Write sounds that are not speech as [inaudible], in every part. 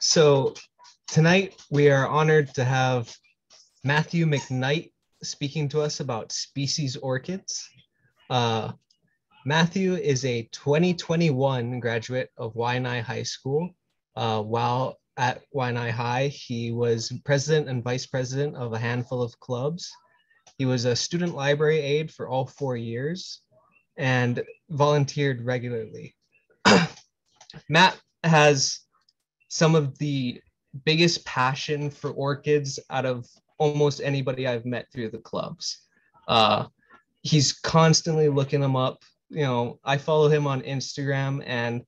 So tonight we are honored to have Matthew McKnight speaking to us about species orchids. Uh, Matthew is a 2021 graduate of Waianae High School. Uh, while at Waianae High, he was president and vice president of a handful of clubs. He was a student library aide for all four years and volunteered regularly. [clears throat] Matt has some of the biggest passion for orchids out of almost anybody I've met through the clubs. Uh, he's constantly looking them up. You know, I follow him on Instagram, and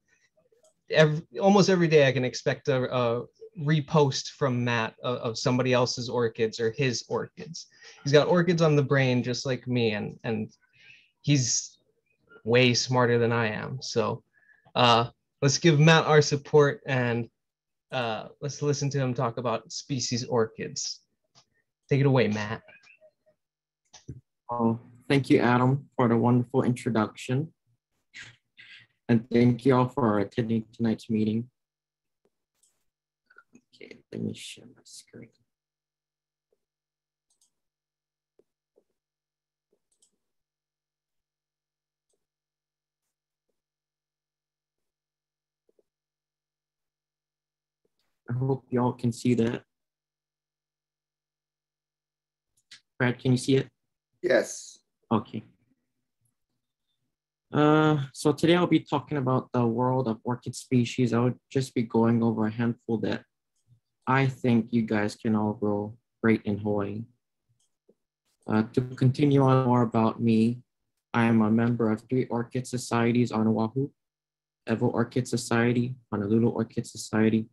every, almost every day I can expect a, a repost from Matt of, of, somebody else's orchids or his orchids. He's got orchids on the brain just like me, and and he's way smarter than I am. So uh, let's give Matt our support and uh, let's listen to him talk about species orchids. Take it away, Matt. Oh, thank you, Adam, for the wonderful introduction. And thank you all for attending tonight's meeting. Okay, let me share my screen. I hope y'all can see that. Brad, can you see it? Yes. Okay. Uh, so today I'll be talking about the world of orchid species. I would just be going over a handful that I think you guys can all grow great in Hawaii. Uh, to continue on more about me, I am a member of three orchid societies on Oahu, Evo Orchid Society, Honolulu Orchid Society,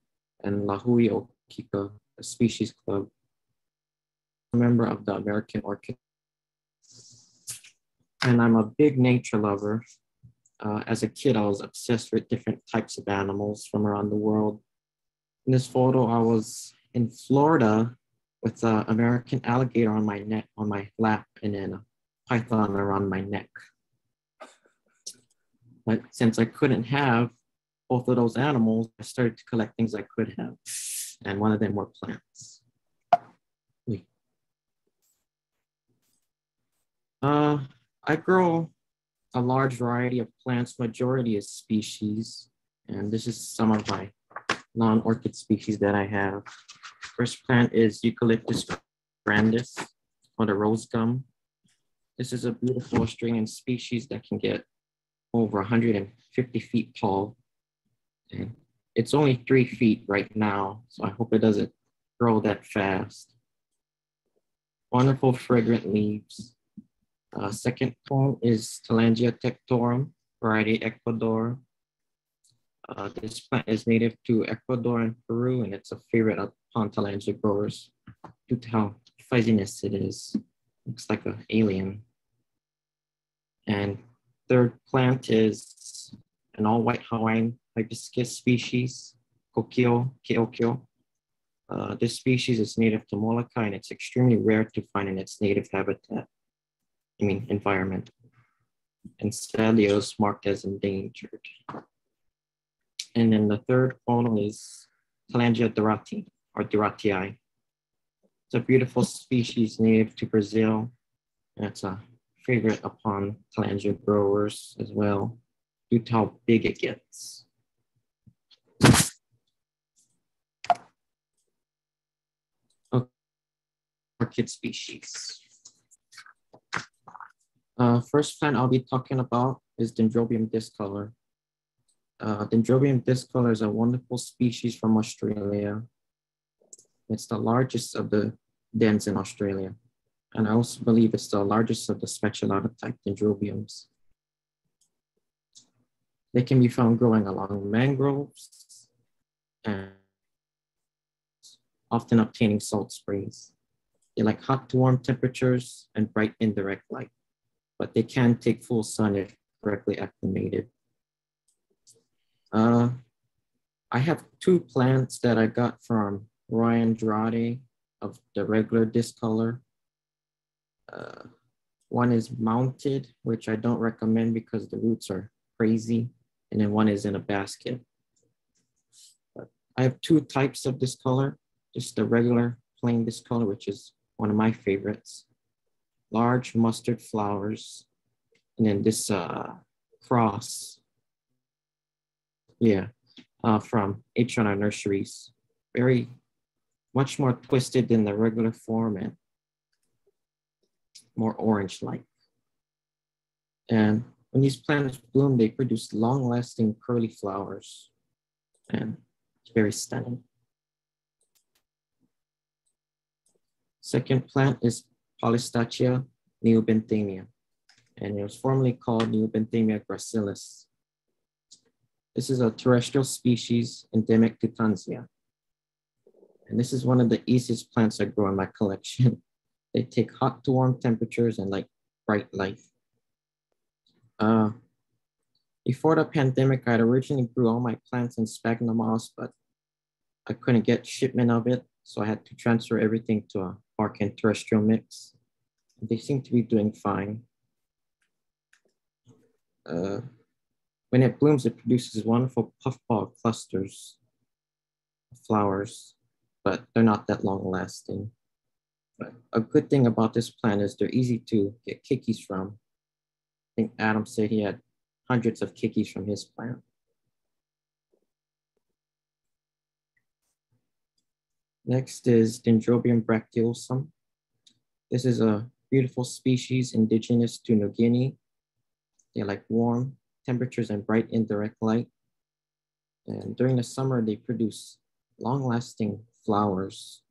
and Lahui Okika, a species club, a member of the American Orchid. And I'm a big nature lover. Uh, as a kid, I was obsessed with different types of animals from around the world. In this photo, I was in Florida with an American alligator on my neck, on my lap, and then a python around my neck. But since I couldn't have both of those animals, I started to collect things I could have. And one of them were plants. Uh, I grow a large variety of plants, majority is species. And this is some of my non-orchid species that I have. First plant is Eucalyptus grandis, or the rose gum. This is a beautiful Australian species that can get over 150 feet tall it's only three feet right now, so I hope it doesn't grow that fast. Wonderful fragrant leaves. Uh, second plant is Tillandsia tectorum, variety Ecuador. Uh, this plant is native to Ecuador and Peru, and it's a favorite of Tillandsia growers due to how fuzziness it is. Looks like an alien. And third plant is an all white Hawaiian hibiscus species, Kokio keokio. Uh, this species is native to Molokai and it's extremely rare to find in its native habitat, I mean environment. And sadly, it was marked as endangered. And then the third photo is Tillandsia dorati or doratii. It's a beautiful species native to Brazil. And it's a favorite upon Tillandsia growers as well to how big it gets. orchid species. Uh, first plant I'll be talking about is Dendrobium discolor. Uh, Dendrobium discolor is a wonderful species from Australia. It's the largest of the dens in Australia. And I also believe it's the largest of the spatulata type dendrobiums. They can be found growing along mangroves and often obtaining salt springs. They like hot to warm temperatures and bright indirect light, but they can take full sun if correctly acclimated. Uh, I have two plants that I got from Ryan Andrade of the regular discolor. Uh, one is mounted, which I don't recommend because the roots are crazy. And then one is in a basket. But I have two types of discolor, just the regular plain discolor, which is one of my favorites. Large mustard flowers. And then this uh, cross. Yeah, uh, from H&R Nurseries. Very much more twisted than the regular form and more orange-like. And when these plants bloom, they produce long-lasting curly flowers. And it's very stunning. Second plant is Polystachya neobenthamia, and it was formerly called Neobenthamia gracilis. This is a terrestrial species endemic to Tanzania. And this is one of the easiest plants I grow in my collection. [laughs] they take hot to warm temperatures and like bright light. Uh, before the pandemic, I'd originally grew all my plants in sphagnum moss, but I couldn't get shipment of it. So I had to transfer everything to a bark and terrestrial mix. They seem to be doing fine. Uh, when it blooms, it produces wonderful puffball clusters of flowers, but they're not that long lasting. But a good thing about this plant is they're easy to get keikis from. Think Adam said he had hundreds of keikis from his plant. Next is Dendrobium bracteosum. This is a beautiful species indigenous to New Guinea. They like warm temperatures and bright indirect light. And during the summer, they produce long-lasting flowers,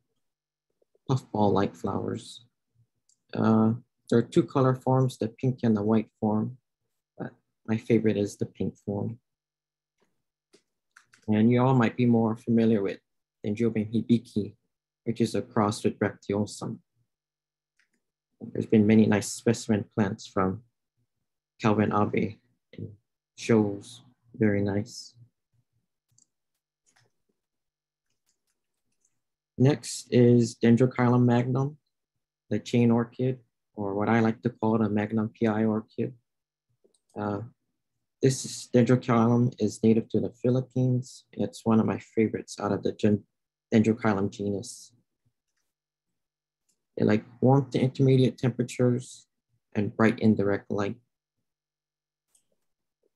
puffball-like flowers. Uh, there are two color forms, the pink and the white form, but my favorite is the pink form. And you all might be more familiar with Dendrobium hibiki, which is a cross with Bracteosum. There's been many nice specimen plants from Calvin Abe and shows, very nice. Next is Dendrochilum magnum, the chain orchid, or what I like to call the magnum PI orchid. Uh, this Dendrochilum is native to the Philippines. It's one of my favorites out of the Dendrochilum genus. They like warm to intermediate temperatures and bright indirect light.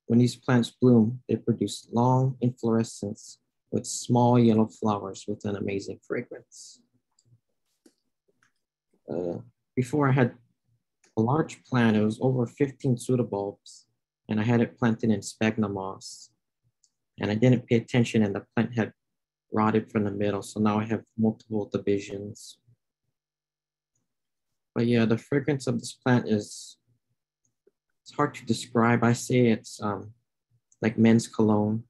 When these plants bloom, they produce long inflorescence with small yellow flowers with an amazing fragrance. Uh, before I had a large plant, it was over 15 pseudobulbs, and I had it planted in sphagnum moss. And I didn't pay attention and the plant had rotted from the middle. So now I have multiple divisions. But yeah, the fragrance of this plant is, it's hard to describe. I say it's um, like men's cologne.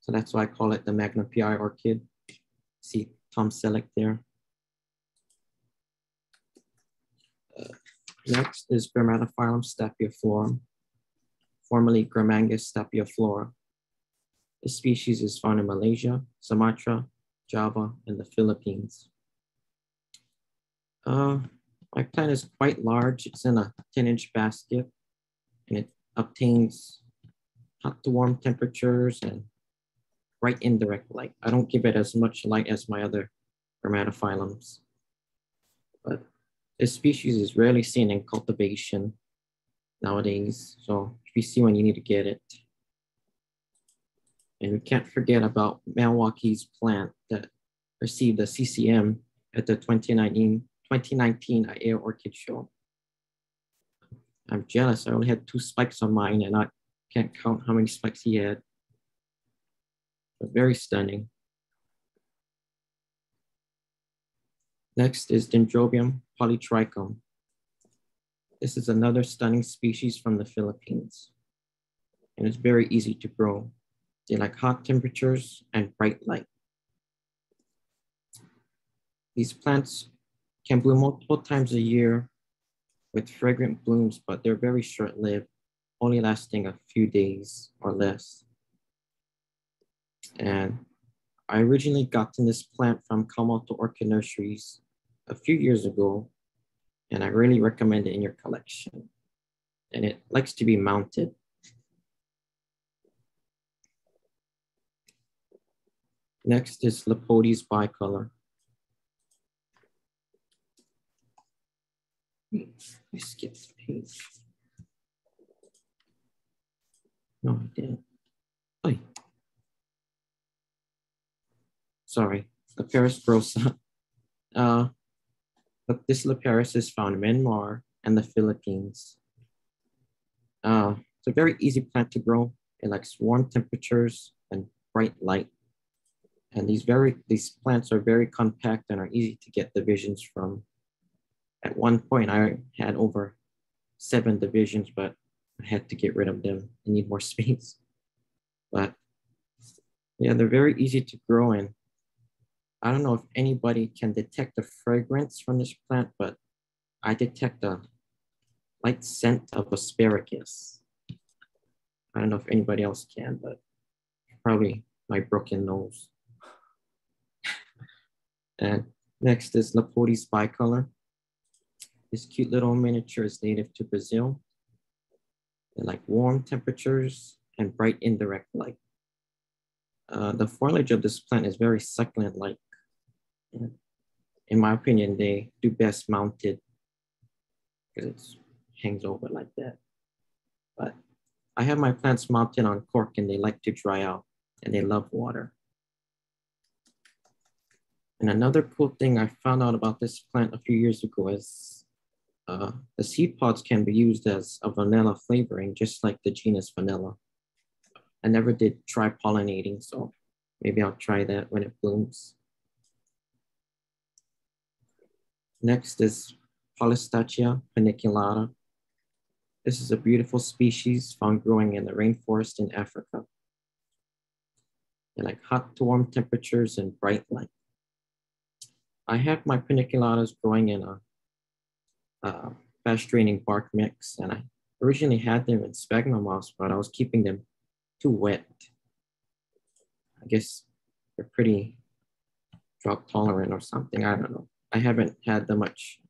So that's why I call it the Magnum PI Orchid. See Tom Selleck there. Next is Grammatophyllum stapeliiflorum, formerly Grammangis stapeliiflorum. This species is found in Malaysia, Sumatra, Java, and the Philippines. Uh, my plant is quite large. It's in a 10 inch basket and it obtains hot to warm temperatures and bright indirect light. I don't give it as much light as my other grammatophyllums, but this species is rarely seen in cultivation nowadays. So if you see one, you need to get it. And we can't forget about Milwaukee's plant that received a CCM at the 2019, 2019 Air Orchid Show. I'm jealous. I only had two spikes on mine and I can't count how many spikes he had. But very stunning. Next is Dendrobium polytrichum. This is another stunning species from the Philippines and it's very easy to grow. They like hot temperatures and bright light. These plants can bloom multiple times a year with fragrant blooms, but they're very short-lived, only lasting a few days or less. And I originally got this plant from Kawamoto Orchid Nurseries a few years ago, and I really recommend it in your collection. And it likes to be mounted Next is Leptotes bicolor. I skipped the page. No, I didn't. Oh. Sorry, Liparis grossa. Uh, but this Liparis is found in Myanmar and the Philippines. Uh, it's a very easy plant to grow. It likes warm temperatures and bright light. And these very these plants are very compact and are easy to get divisions from. At one point, I had over seven divisions, but I had to get rid of them. I need more [laughs] space. But yeah, they're very easy to grow in. I don't know if anybody can detect the fragrance from this plant, but I detect a light scent of asparagus. I don't know if anybody else can, but probably my broken nose. [laughs] and next is Leptotes bicolor. This cute little miniature is native to Brazil. They like warm temperatures and bright indirect light. Uh, the foliage of this plant is very succulent-like in my opinion, they do best mounted because it hangs over like that. But I have my plants mounted on cork and they like to dry out and they love water. And another cool thing I found out about this plant a few years ago is uh, the seed pods can be used as a vanilla flavoring, just like the genus vanilla. I never did try pollinating, so maybe I'll try that when it blooms. Next is Polystachya paniculata. This is a beautiful species found growing in the rainforest in Africa. They like hot to warm temperatures and bright light. I have my paniculatas growing in a, a fast draining bark mix, and I originally had them in sphagnum moss, but I was keeping them too wet. I guess they're pretty drought tolerant or something, I don't know. I haven't had them much.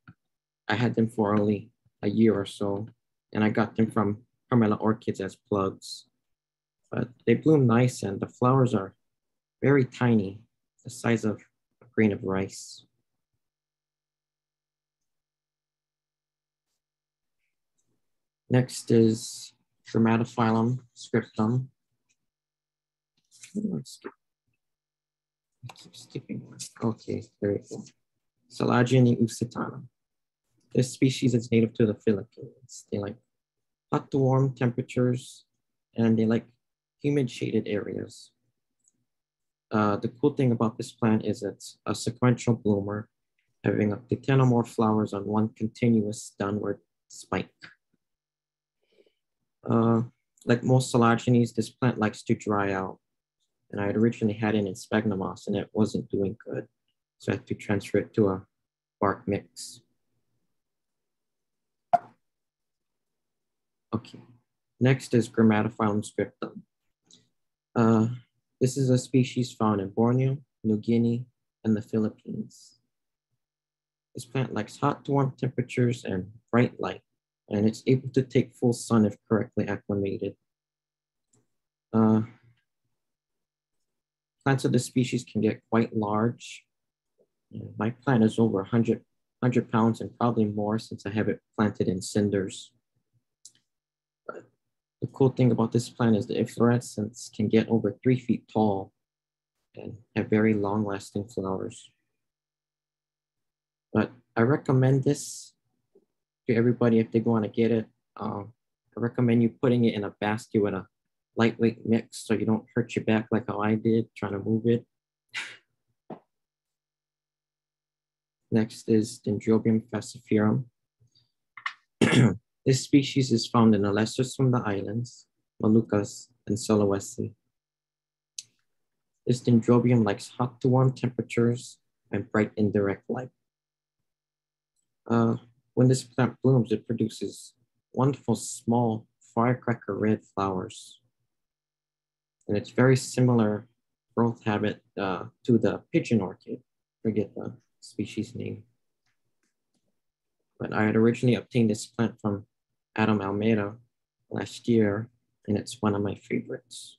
I had them for only a year or so, and I got them from Carmela Orchids as plugs. But they bloom nice, and the flowers are very tiny, the size of a grain of rice. Next is Grammatophyllum scriptum. I keep skipping. Okay, there we go. Salagine usitana. This species is native to the Philippines. They like hot to warm temperatures and they like humid shaded areas. Uh, the cool thing about this plant is it's a sequential bloomer, having up to 10 or more flowers on one continuous downward spike. Uh, like most Salagines, this plant likes to dry out. And I had originally had it in sphagnum moss and it wasn't doing good. So I have to transfer it to a bark mix. Okay, next is Grammatophyllum scriptum. Uh, this is a species found in Borneo, New Guinea, and the Philippines. This plant likes hot to warm temperatures and bright light, and it's able to take full sun if correctly acclimated. Uh, plants of this species can get quite large my plant is over 100, 100 pounds and probably more since I have it planted in cinders. But the cool thing about this plant is the inflorescence can get over three feet tall and have very long lasting flowers. But I recommend this to everybody if they want to get it. Um, I recommend you putting it in a basket with a lightweight mix so you don't hurt your back like how I did trying to move it. [laughs] Next is Dendrobium faciferum. [clears throat] this species is found in the lesser Sunda Islands, Moluccas, and Sulawesi. This dendrobium likes hot to warm temperatures and bright indirect light. Uh, when this plant blooms, it produces wonderful small firecracker red flowers. And it's very similar growth habit uh, to the pigeon orchid. Forget the species name. But I had originally obtained this plant from Adam Almeida last year, and it's one of my favorites.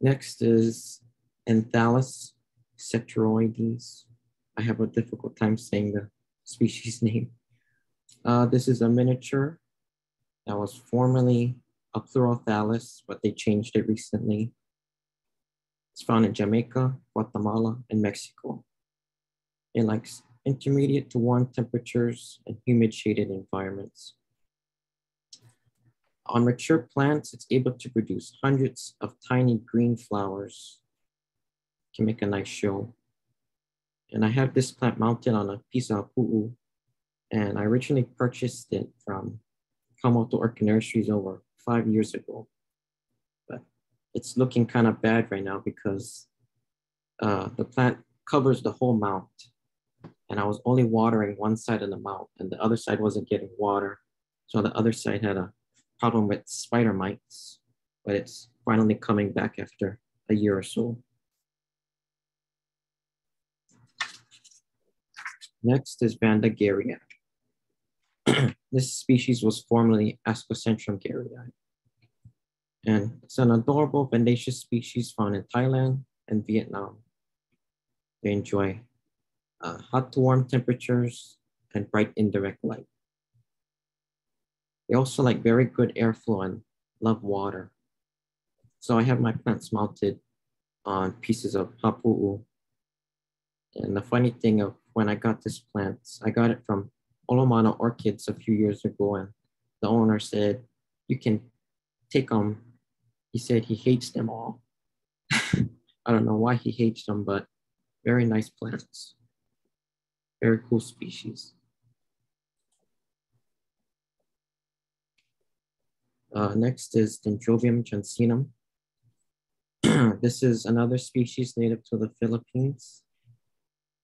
Next is Anathallis ceteroides. I have a difficult time saying the species [laughs] name. Uh, this is a miniature that was formerly a Pleurothallis, but they changed it recently. It's found in Jamaica, Guatemala, and Mexico. It likes intermediate to warm temperatures and humid shaded environments. On mature plants, it's able to produce hundreds of tiny green flowers. Can make a nice show. And I have this plant mounted on a piece of pu'u, and I originally purchased it from Kawamoto Orchid Nurseries over five years ago. It's looking kind of bad right now because uh, the plant covers the whole mount. And I was only watering one side of the mount, and the other side wasn't getting water. So the other side had a problem with spider mites, but it's finally coming back after a year or so. Next is Vanda garayi. [clears throat] this species was formerly Ascocentrum garayi. And it's an adorable vivacious species found in Thailand and Vietnam. They enjoy uh, hot to warm temperatures and bright indirect light. They also like very good airflow and love water. So I have my plants mounted on pieces of hapu'u. And the funny thing of when I got this plant, I got it from Olomana Orchids a few years ago, and the owner said, you can take them. He said he hates them all. [laughs] I don't know why he hates them, but very nice plants. Very cool species. Uh, next is Dendrobium jansenum. [clears throat] this is another species native to the Philippines.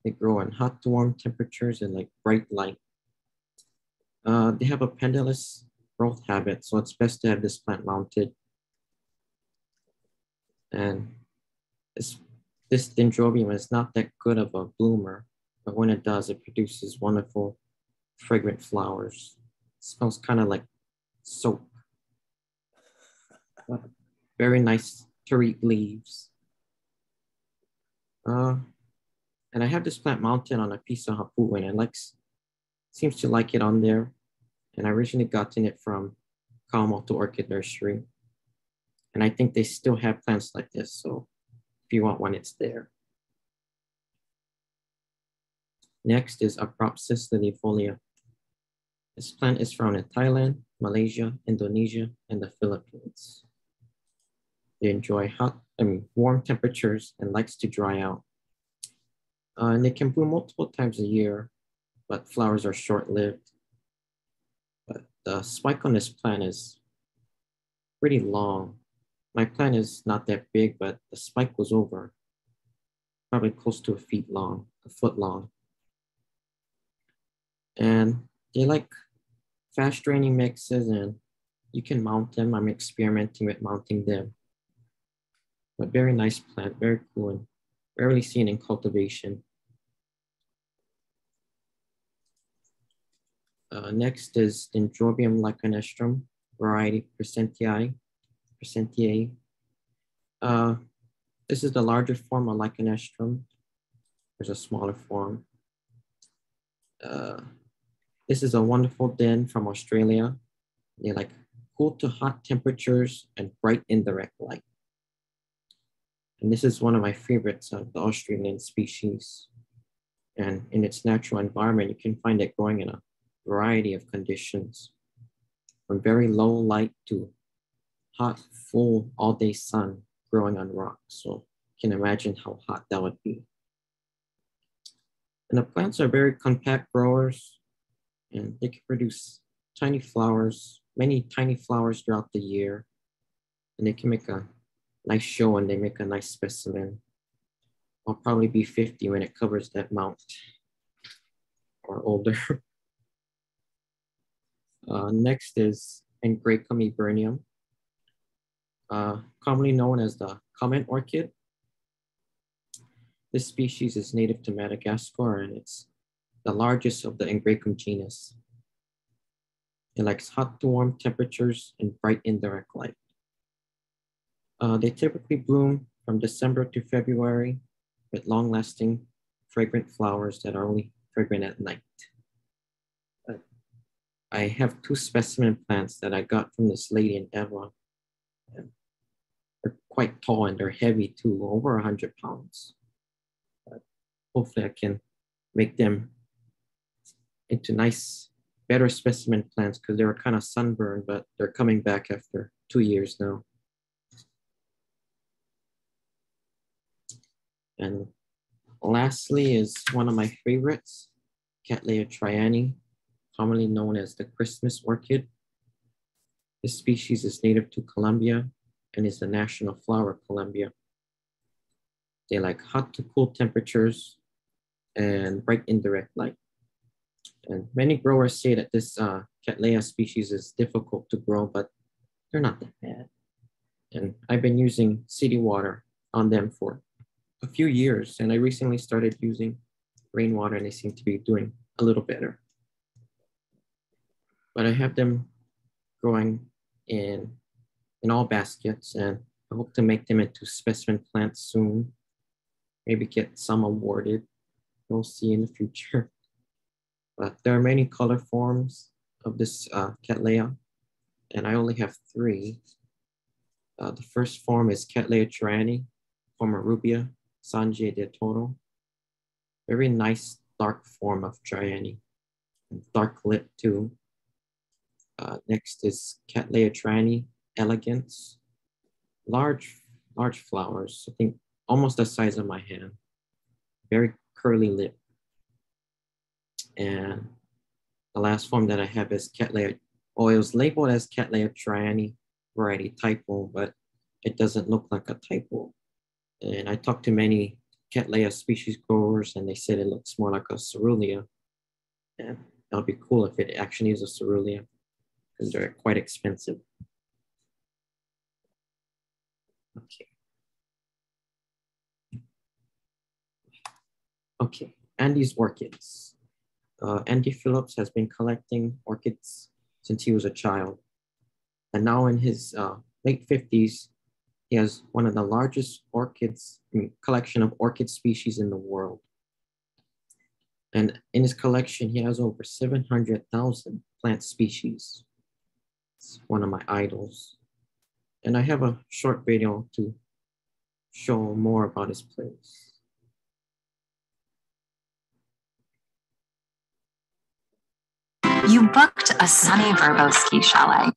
They grow in hot to warm temperatures and like bright light. Uh, they have a pendulous growth habit, so it's best to have this plant mounted. And this, this dendrobium is not that good of a bloomer, but when it does, it produces wonderful fragrant flowers. It smells kind of like soap very nice terete leaves. Uh, and I have this plant mounted on a piece of hapu and it likes, seems to like it on there. And I originally gotten it from Kawamoto Orchid Nursery. And I think they still have plants like this. So if you want one, it's there. Next is Acriopsis liliifolia. This plant is found in Thailand, Malaysia, Indonesia, and the Philippines. They enjoy hot, I mean, warm temperatures and likes to dry out. Uh, and they can bloom multiple times a year, but flowers are short-lived. But the spike on this plant is pretty long. My plant is not that big, but the spike was over, probably close to a feet long, a foot long. And they like fast draining mixes and you can mount them. I'm experimenting with mounting them but very nice plant, very cool and rarely seen in cultivation. Uh, next is Dendrobium lichenastrum, variety Crescentii. Crescentiae. Uh, this is the larger form of lichenastrum. There's a smaller form. Uh, this is a wonderful den from Australia. They like cool to hot temperatures and bright indirect light. And this is one of my favorites of the Australian species. And in its natural environment, you can find it growing in a variety of conditions, from very low light to hot, full all day sun growing on rocks. So you can imagine how hot that would be. And the plants are very compact growers and they can produce tiny flowers, many tiny flowers throughout the year. And they can make a nice show and they make a nice specimen. I'll probably be 50 when it covers that mount or older. [laughs] uh, next is Angraecum eburneum, uh, commonly known as the common orchid. This species is native to Madagascar and it's the largest of the Angraecum genus. It likes hot to warm temperatures and bright indirect light. Uh, they typically bloom from December to February with long lasting fragrant flowers that are only fragrant at night. I have two specimen plants that I got from this lady in Avon. They're quite tall and they're heavy too, over 100 pounds. But hopefully, I can make them into nice, better specimen plants because they were kind of sunburned, but they're coming back after two years now. And lastly is one of my favorites, Cattleya trianae, commonly known as the Christmas orchid. This species is native to Colombia and is the national flower of Colombia. They like hot to cool temperatures and bright indirect light. And many growers say that this uh, Cattleya species is difficult to grow, but they're not that bad. And I've been using city water on them for a few years, and I recently started using rainwater, and they seem to be doing a little better. But I have them growing in in all baskets, and I hope to make them into specimen plants soon. Maybe get some awarded. We'll see in the future. [laughs] But there are many color forms of this uh, Cattleya, and I only have three. Uh, the first form is Cattleya trianae, forma rubia, Sangre de Toro. Very nice dark form of trianae, dark lip too. Uh, next is Cattleya trianae elegans. Large, large flowers, I think almost the size of my hand. Very curly lip. And the last form that I have is Cattleya, oh, it was labeled as Cattleya trianae variety typo, but it doesn't look like a typo. And I talked to many Cattleya species growers and they said it looks more like a cerulean. And that'd be cool if it actually is a cerulean because they're quite expensive. Okay. Okay, Andy's orchids. Uh, Andy Phillips has been collecting orchids since he was a child. And now in his uh, late 50s, he has one of the largest orchids collection of orchid species in the world. And in his collection, he has over 700,000 plant species. It's one of my idols. And I have a short video to show more about his place. You booked a sunny Vrbo ski chalet.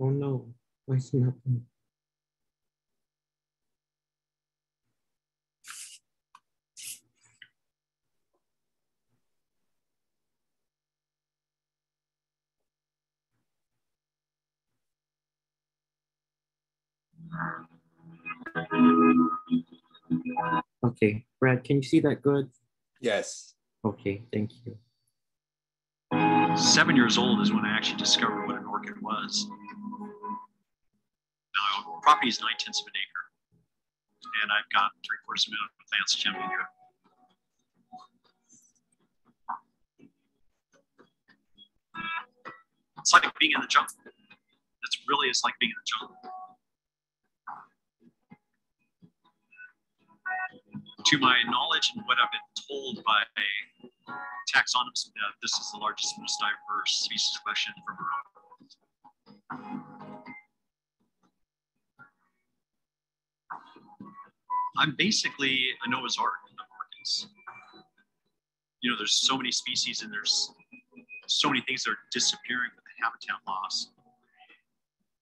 Oh no, why is nothing? Okay, Brad, can you see that good? Yes. Okay, thank you. Seven years old is when I actually discovered what an orchid was. Now, property is nine tenths of an acre, and I've got three quarters of a million plants jumping here. It's like being in the jungle. It's really is like being in the jungle. To my knowledge and what I've been told by taxonomists, uh, this is the largest, most diverse species collection from around I'm basically a Noah's Ark of orchids. You know, there's so many species and there's so many things that are disappearing with the habitat loss.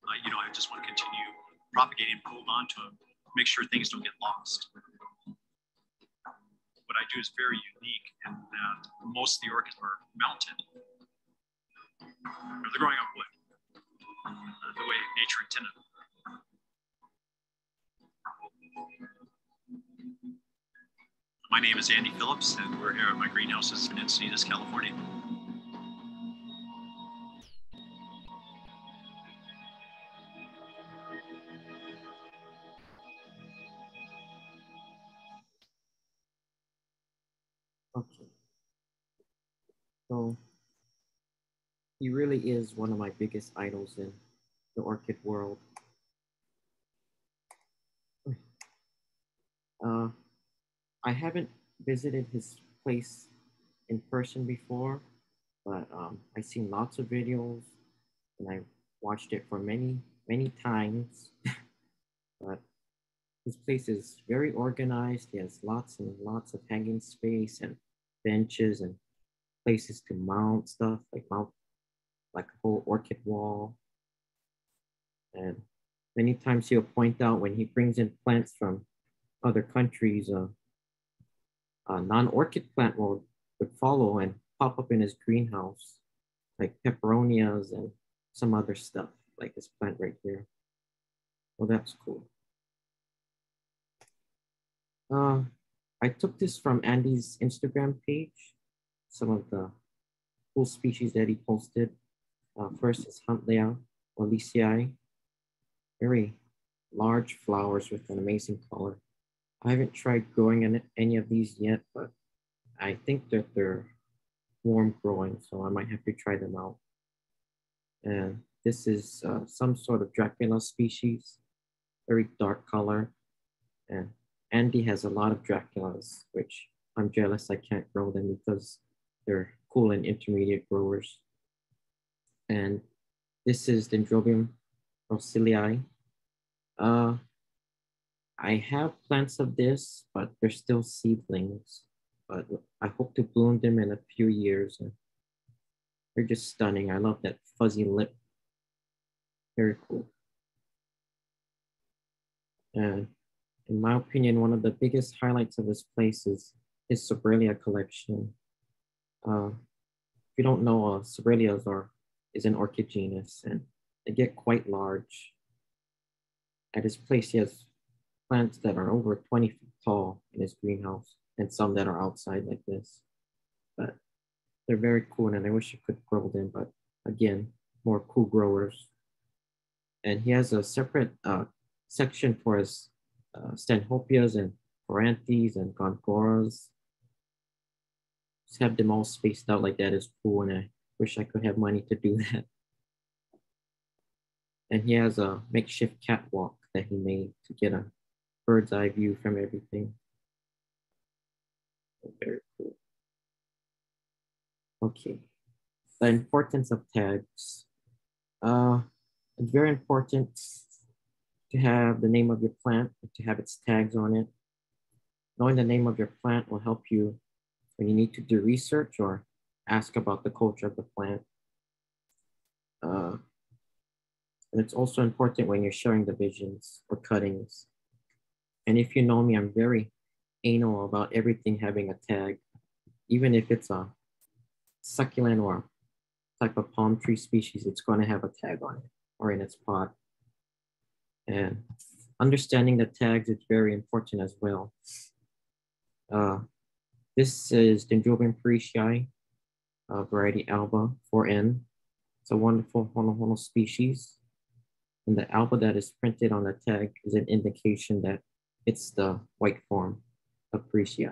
Uh, you know, I just want to continue propagating hold on to them, make sure things don't get lost. What I do is very unique in that most of the orchids are mounted. They're growing on wood, the way nature intended. My name is Andy Phillips, and we're here at my greenhouses in Encinitas, California. So he really is one of my biggest idols in the orchid world. [sighs] Uh, I haven't visited his place in person before, but um, I've seen lots of videos and I watched it for many, many times. [laughs] but his place is very organized. He has lots and lots of hanging space and benches and places to mount stuff, like mount like a whole orchid wall. And many times he'll point out when he brings in plants from other countries, uh, a non-orchid plant will would follow and pop up in his greenhouse, like peperomias and some other stuff, like this plant right here. Well, that's cool. Uh, I took this from Andy's Instagram page, some of the cool species that he posted. Uh, first is Huntleya olesii, very large flowers with an amazing color. I haven't tried growing any of these yet, but I think that they're warm growing, so I might have to try them out. And this is uh, some sort of Dracula species, very dark color. And Andy has a lot of Draculas, which I'm jealous I can't grow them because they're cool and intermediate growers. And this is Dendrobium rossellii. Uh, I have plants of this, but they're still seedlings. But I hope to bloom them in a few years. They're just stunning. I love that fuzzy lip. Very cool. And in my opinion, one of the biggest highlights of this place is his Sobralia collection. If you don't know, uh, Sobralias are is an orchid genus and they get quite large. At his place, he has plants that are over 20 feet tall in his greenhouse and some that are outside like this. But they're very cool and I wish I could grow them, but again, more cool growers. And he has a separate uh, section for his uh, and Coryanthes and Gongoras. Have them all spaced out like that is cool and I wish I could have money to do [laughs] that. And he has a makeshift catwalk that he made to get a bird's eye view from everything. Very cool. Okay, the importance of tags. Uh, it's very important to have the name of your plant, to have its tags on it. Knowing the name of your plant will help you when you need to do research or ask about the culture of the plant. Uh, and it's also important when you're sharing divisions or cuttings. And if you know me, I'm very anal about everything having a tag, even if it's a succulent or type of palm tree species, it's going to have a tag on it or in its pot. And understanding the tags is very important as well. Uh, this is Dendrobium parishii, uh, variety Alba 4N. It's a wonderful hono hono species. And the Alba that is printed on the tag is an indication that it's the white form of parishii.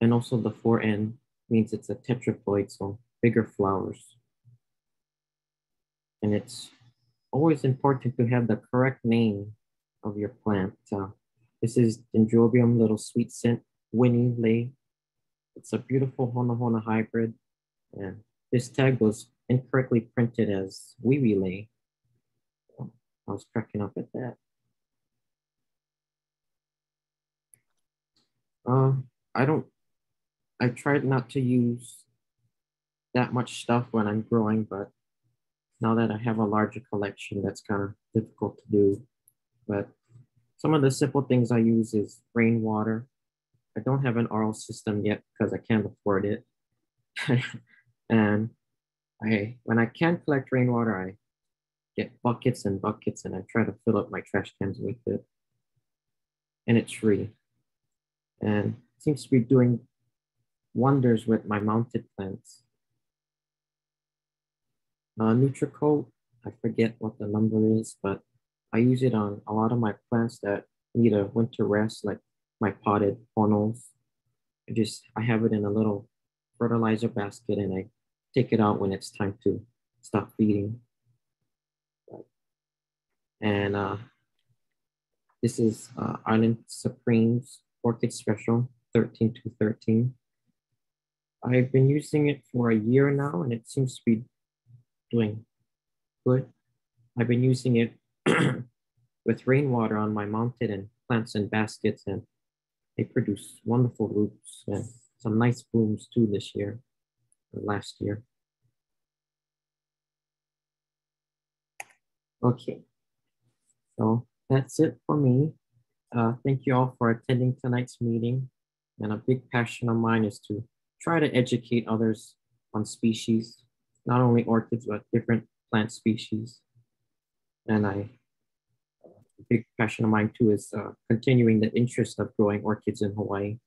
And also the 4N means it's a tetraploid, so bigger flowers. And it's always important to have the correct name of your plant. Uh, this is Dendrobium Little Sweet Scent Winnie Lay. It's a beautiful Hona Hona hybrid. And this tag was incorrectly printed as Wee Wee Lay. I was cracking up at that. Uh, I don't, I tried not to use that much stuff when I'm growing, but now that I have a larger collection, that's kind of difficult to do. But some of the simple things I use is rainwater. I don't have an RO system yet because I can't afford it. [laughs] and I, when I can collect rainwater, I get buckets and buckets and I try to fill up my trash cans with it. And it's free and seems to be doing wonders with my mounted plants. Uh, Nutricote, I forget what the number is, but I use it on a lot of my plants that need a winter rest, like my potted funnels. I just, I have it in a little fertilizer basket and I take it out when it's time to stop feeding. And uh, this is uh, Island Supremes Orchid Special 13 to 13. I've been using it for a year now and it seems to be doing good. I've been using it [clears throat] with rainwater on my mounted and plants in baskets and they produce wonderful roots and some nice blooms too this year, last year. Okay, so that's it for me. Uh, thank you all for attending tonight's meeting. And a big passion of mine is to try to educate others on species, not only orchids, but different plant species. And I, a big passion of mine too is uh, continuing the interest of growing orchids in Hawaii.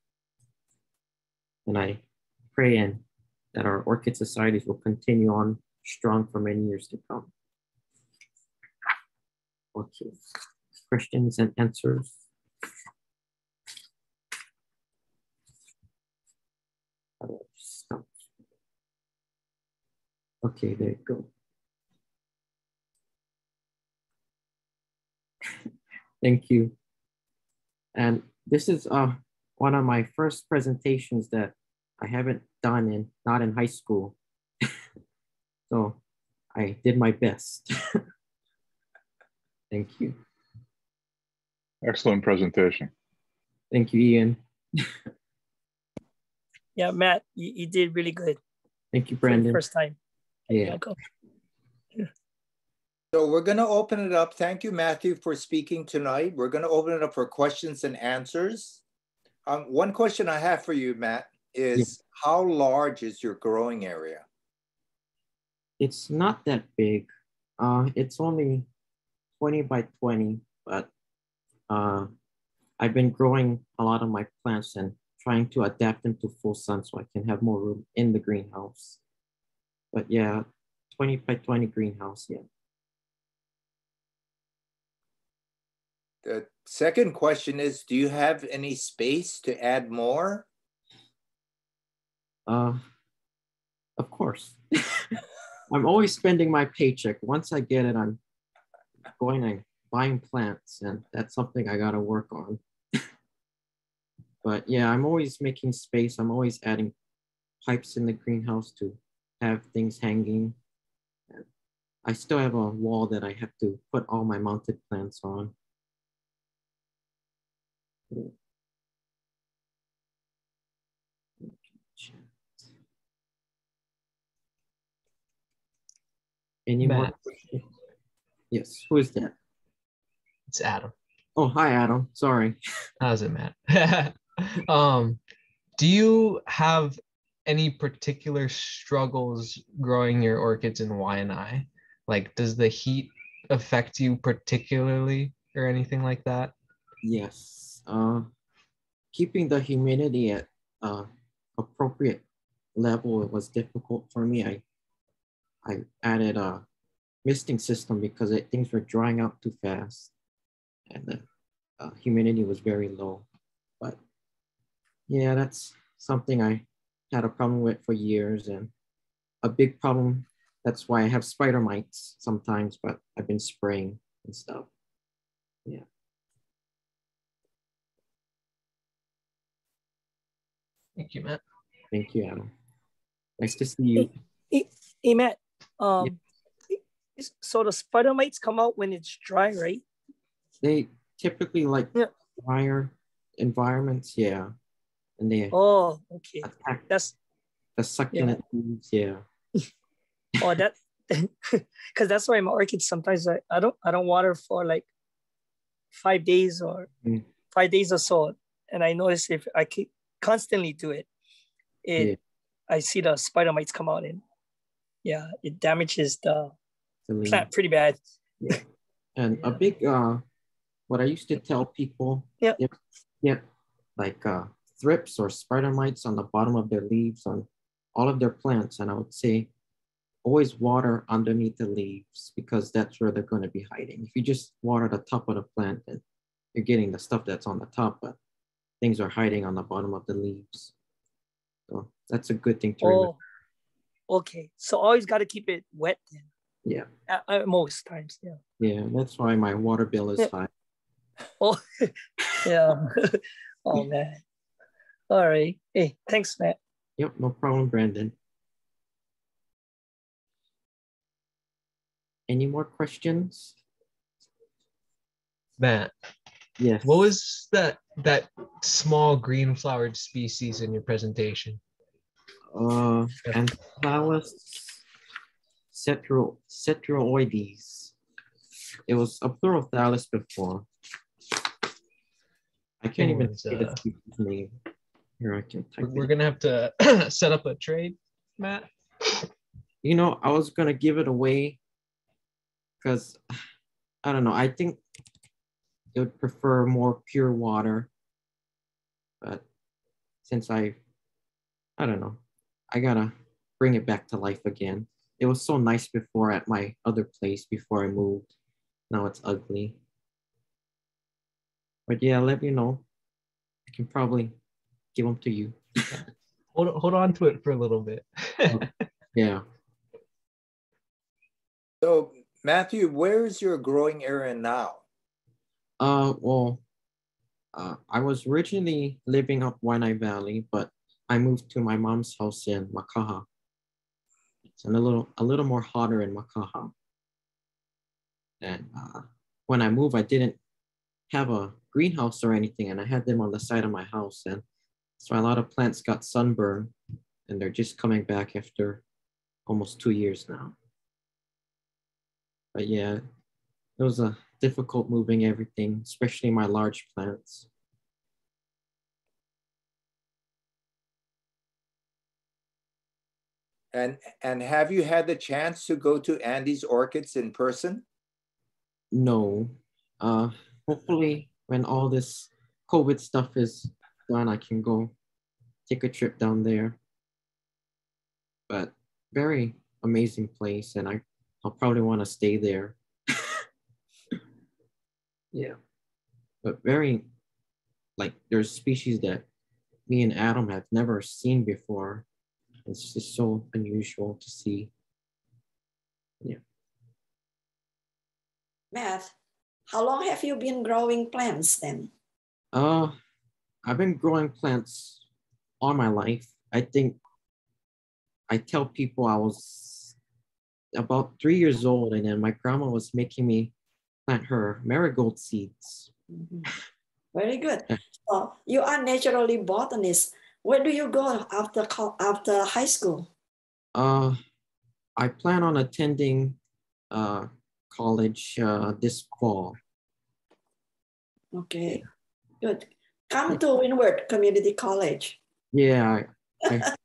And I pray and that our orchid societies will continue on strong for many years to come. Okay, questions and answers. Okay, there you go. [laughs] Thank you. And this is uh, one of my first presentations that I haven't done in, not in high school. [laughs] so I did my best. [laughs] Thank you. Excellent presentation. Thank you, Ian. yeah, Matt, you, you did really good. Thank you, Brandon. First time. Yeah. So we're going to open it up. Thank you, Matthew, for speaking tonight. We're going to open it up for questions and answers. Um, one question I have for you, Matt, is how large is your growing area? It's not that big. Uh, it's only 20 by 20, but uh, I've been growing a lot of my plants and trying to adapt them to full sun so I can have more room in the greenhouse. But yeah, 20 by 20 greenhouse, yeah. The second question is, do you have any space to add more? Uh, of course. [laughs] I'm always spending my paycheck. Once I get it, I'm going and buying plants, and that's something I gotta work on. [laughs] but yeah, I'm always making space. I'm always adding pipes in the greenhouse to have things hanging. I still have a wall that I have to put all my mounted plants on. Any Matt. more questions? Yes, who is that? It's Adam. Oh, hi, Adam. Sorry. How's it, Matt? [laughs] um, do you have any particular struggles growing your orchids in Waianae? Like, does the heat affect you particularly or anything like that? Yes. Uh, keeping the humidity at uh, appropriate level was difficult for me. I I added a misting system because it, things were drying out too fast and the uh, humidity was very low. But yeah, that's something I had a problem with for years and a big problem. That's why I have spider mites sometimes, but I've been spraying and stuff. Yeah. Thank you, Matt. Thank you, Adam. Nice to see you. Hey, hey Matt. Um, yeah. So the spider mites come out when it's dry, right? They typically like yeah. drier environments, yeah and they oh okay attack that's the succulent yeah. leaves yeah [laughs] oh that [laughs] because that's why my orchids sometimes I, I don't I don't water for like five days or mm. five days or so and I notice if I keep constantly do it it yeah. I see the spider mites come out and yeah it damages the, the plant pretty bad yeah [laughs] and a big uh what I used to tell people yeah yep, yep like uh thrips or spider mites on the bottom of their leaves on all of their plants. And I would say always water underneath the leaves because that's where they're going to be hiding. If you just water the top of the plant, then you're getting the stuff that's on the top, but things are hiding on the bottom of the leaves. So that's a good thing to oh, remember. Okay, so always got to keep it wet then. Yeah. At, at most times, yeah. Yeah, that's why my water bill is high. [laughs] Oh, [laughs] yeah. [laughs] oh man. All right. Hey, thanks, Matt. Yep, no problem, Brandon. Any more questions? Matt, Yes. what was that that small green flowered species in your presentation? Uh, Anathallis cetro, cetroides. It was a Pleurothallis before. I can't even was, say the uh, species name. Here, I can We're it. gonna have to [clears throat] set up a trade, Matt. You know, I was gonna give it away because I don't know. I think it would prefer more pure water, but since I, I don't know, I gotta bring it back to life again. It was so nice before at my other place before I moved. Now it's ugly. But yeah, let me know. I can probably give them to you. [laughs] Hold hold on to it for a little bit. Oh, yeah. So Matthew, where's your growing area now? Uh, well, uh, I was originally living up Waianae Valley, but I moved to my mom's house in Makaha. It's a little a little more hotter in Makaha. And uh, when I moved, I didn't have a greenhouse or anything, and I had them on the side of my house, and so a lot of plants got sunburned, and they're just coming back after almost two years now. But yeah, it was a difficult moving everything, especially my large plants. And and have you had the chance to go to Andy's Orchids in person? No, uh, hopefully when all this COVID stuff is done, I can go take a trip down there. But very amazing place, and I I'll probably want to stay there. Yeah, but very like there's species that me and Adam have never seen before. It's just so unusual to see. Yeah. Matt, how long have you been growing plants then? Uh, I've been growing plants all my life. I think I tell people I was about three years old, and then my grandma was making me plant her marigold seeds. Mhm. Very good. So you are naturally botanist. Where do you go after after high school? Uh, I plan on attending uh, college uh, this fall. Okay, good. Come to Windward Community College Yeah, I, [laughs] I, I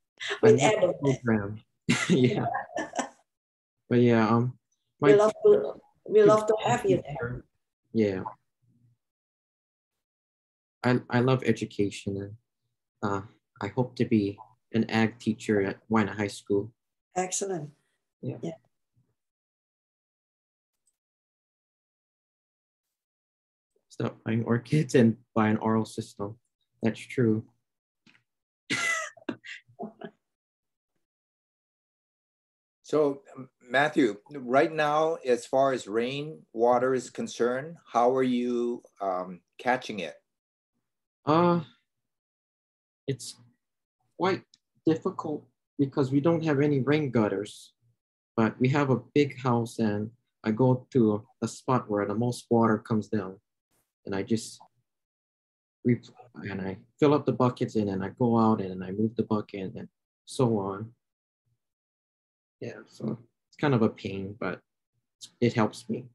with love the Adam. program. [laughs] yeah, [laughs] but yeah, um, We love to we love to have you there. Yeah. I, I love education and uh, I hope to be an ag teacher at Waianae High School. Excellent. Yeah. Stop buying orchids and buy an oral system. That's true. [laughs] So um, Matthew, right now, as far as rain water is concerned, how are you um, catching it? Uh, it's quite difficult because we don't have any rain gutters, but we have a big house and I go to a spot where the most water comes down and I just and I fill up the buckets and then I go out and I move the bucket and so on. Yeah, so kind of a pain, but it helps me.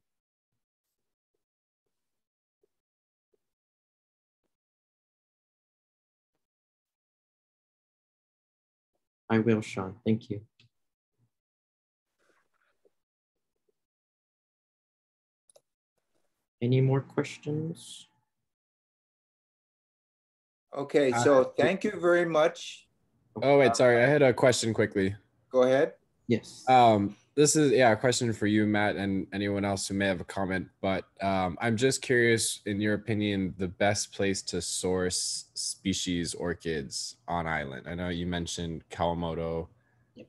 I will, Sean. Thank you. Any more questions? Okay, Uh, so thank you very much. Oh wait, sorry. I had a question quickly. Go ahead. Yes. Um, this is yeah, a question for you, Matt, and anyone else who may have a comment. But um, I'm just curious, in your opinion, the best place to source species orchids on island. I know you mentioned Kawamoto,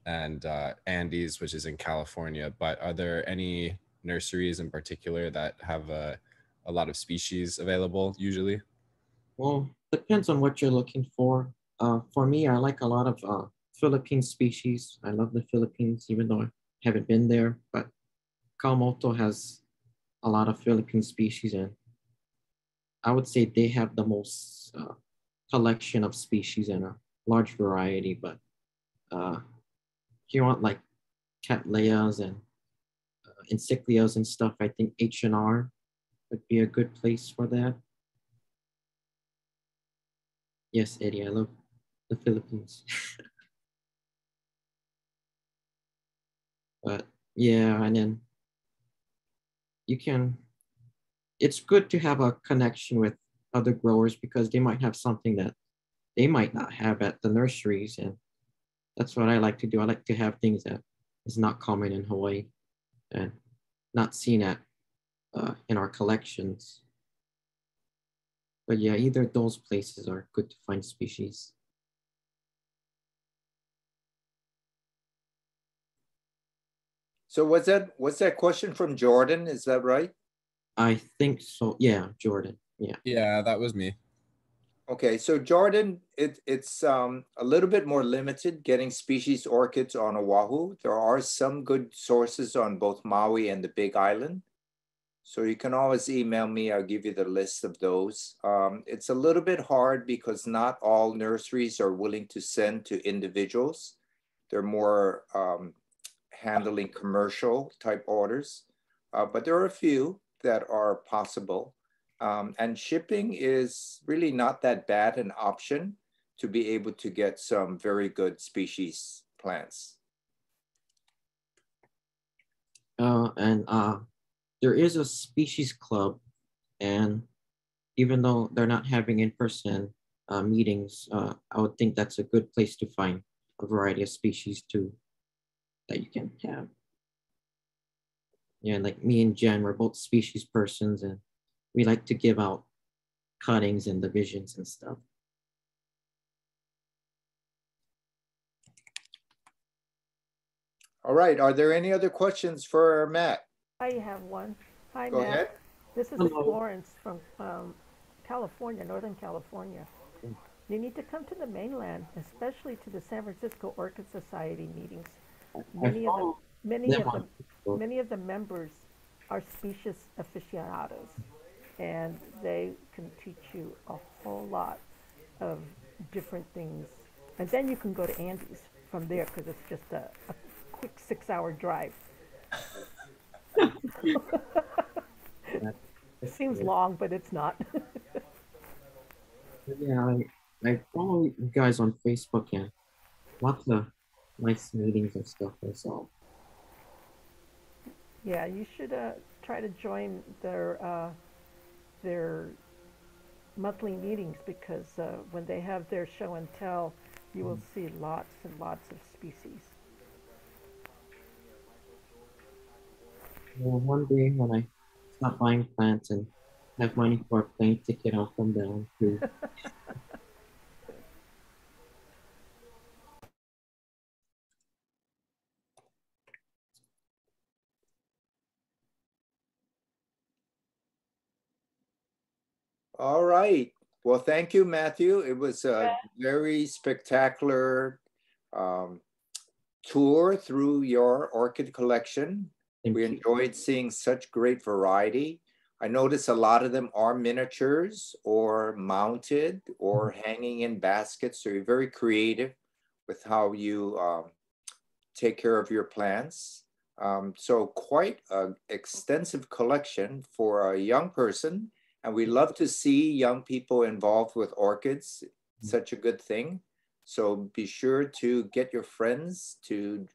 and uh, Andy's, which is in California. But are there any nurseries in particular that have a, a lot of species available usually? Well, depends on what you're looking for. Uh, for me, I like a lot of uh, Philippine species. I love the Philippines, even though I haven't been there. But Kawamoto has a lot of Philippine species, and I would say they have the most uh, collection of species and a large variety. But uh, if you want like cattleyas and uh, and stuff, I think H&R would be a good place for that. Yes, Eddie, I love the Philippines. [laughs] but yeah, and then you can, it's good to have a connection with other growers because they might have something that they might not have at the nurseries. And that's what I like to do. I like to have things that is not common in Hawaii and not seen at uh, in our collections. But yeah, either those places are good to find species. So was that was that question from Jordan? Is that right? I think so. Yeah, Jordan. Yeah. Yeah, that was me. Okay, so Jordan, it, it's um, a little bit more limited getting species orchids on Oahu. There are some good sources on both Maui and the Big Island. So you can always email me, I'll give you the list of those. Um, it's a little bit hard because not all nurseries are willing to send to individuals. They're more um, handling commercial type orders, uh, but there are a few that are possible. Um, and shipping is really not that bad an option to be able to get some very good species plants. Uh, and uh, there is a species club, and even though they're not having in-person uh, meetings, uh, I would think that's a good place to find a variety of species too that you can have. Yeah, like me and Jen, we're both species persons, and we like to give out cuttings and divisions and stuff. All right, are there any other questions for Matt? I have one. Hi, Go Matt. ahead. This is Hello. Florence from um, California, Northern California. You need to come to the mainland, especially to the San Francisco Orchid Society meetings. Many of the, many of the, many of the members are species aficionados, and they can teach you a whole lot of different things. And then you can go to Andy's from there because it's just a, a quick six-hour drive. [laughs] It seems long, but it's not. [laughs] Yeah, I, I follow you guys on Facebook and lots of nice meetings and stuff saw. Yeah, you should uh, try to join their uh, their monthly meetings because uh, when they have their show and tell, you will see lots and lots of species. Well, one day when I stop buying plants and have money for a plane ticket, I'll come down to. [laughs] All right. Well, thank you, Matthew. It was a very spectacular um, tour through your orchid collection. Thank We you. enjoyed seeing such great variety. I noticed a lot of them are miniatures or mounted or hanging in baskets. So you're very creative with how you um, take care of your plants. Um, so quite an extensive collection for a young person. And we love to see young people involved with orchids. Such a good thing. So be sure to get your friends to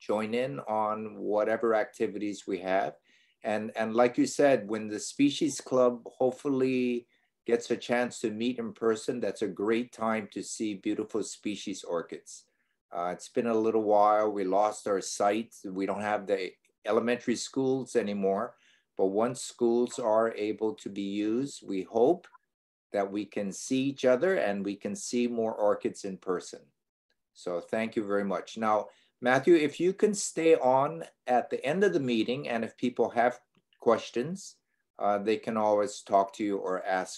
join in on whatever activities we have. And, and like you said, when the Species Club hopefully gets a chance to meet in person, that's a great time to see beautiful species orchids. Uh, it's been a little while. We lost our site. We don't have the elementary schools anymore. But once schools are able to be used, we hope that we can see each other and we can see more orchids in person. So thank you very much. Now, Matthew, if you can stay on at the end of the meeting, and if people have questions, uh, they can always talk to you or ask